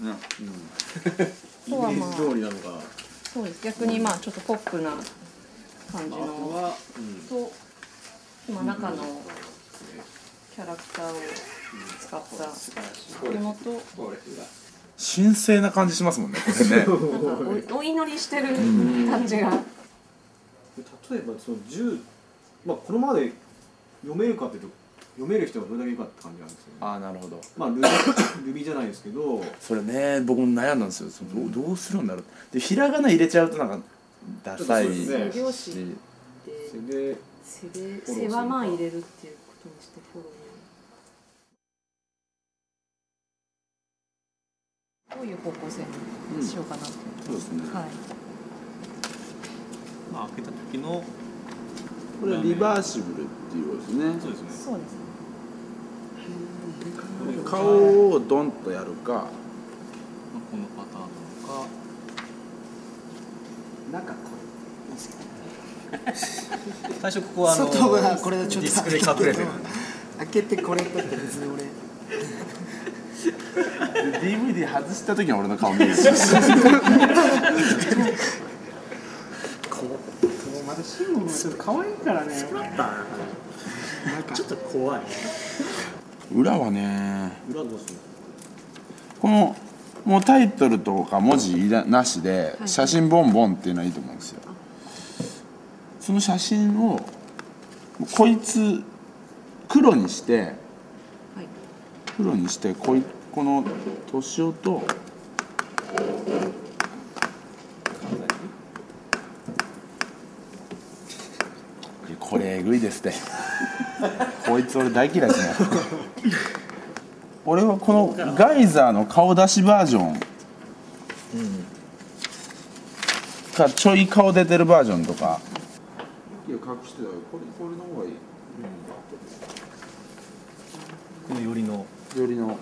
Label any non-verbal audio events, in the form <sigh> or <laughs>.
イメージ通りなのがそうです。逆にまあちょっとポップな感じあとの。は、うん。と、まあ、中のキャラクターを使った。ものと神聖な感じします。もんねこれねなんかおお祈りしてる感じが。例えばその10まあこのままで読めるかっていうと読める人がどれだけいるかって感じなんですよね。ああなるほど。まあルビー <coughs> ルビーじゃないですけど。それね僕も悩んだんですよ。そのどうどうするんだろうでひらがな入れちゃうとなんかダサいし、ね。漁師それで世で世話ま入れるっていうことにしてフォロー。にどういう方向性にしようかなと、そうですね。はい。まあ開けた時のこれリバーシブルっていうことですね。そうですね。そうですね。顔をドンとやるか。まあこのパターンなのか。なんかこ最初ここはあの外がこれでちょっとディスクで隠れてる。開けてこれだって別に俺。<laughs> DVD 外した時に俺の顔見る <laughs> うまだ慎吾のちょっと可愛いからね。ちょっと怖い。裏はね裏どうするこのもうタイトルとか文字いらなしで写真ボンボンっていうのはいいと思うんですよ。その写真をこいつ黒にしてはい。黒にしてこいこの年男とこれえぐいですって。こいつ俺大嫌いですね。俺はこのガイザーの顔出しバージョン。かちょい顔出てるバージョンとか。いや隠してた。よこれこれの方がいい。この寄りの。よりの